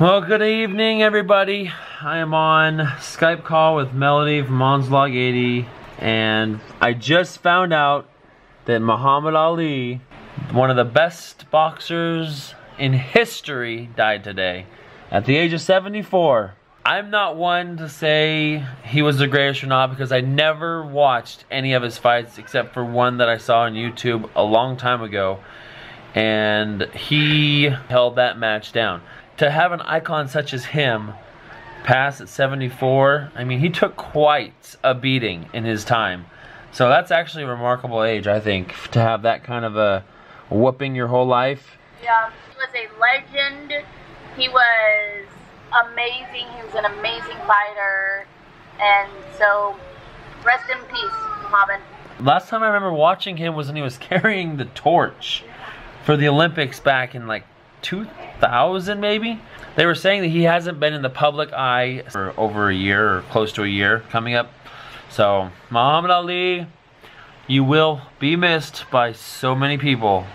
Well, good evening, everybody. I am on Skype call with Melody from Onslaught 80, and I just found out that Muhammad Ali, one of the best boxers in history, died today at the age of 74. I'm not one to say he was the greatest or not because I never watched any of his fights except for one that I saw on YouTube a long time ago, and he held that match down to have an icon such as him pass at 74, I mean, he took quite a beating in his time. So that's actually a remarkable age, I think, to have that kind of a whooping your whole life. Yeah, he was a legend. He was amazing. He was an amazing fighter. And so, rest in peace, Muhammad. Last time I remember watching him was when he was carrying the torch for the Olympics back in like 2000 maybe. They were saying that he hasn't been in the public eye for over a year or close to a year coming up. So, Muhammad Ali, you will be missed by so many people.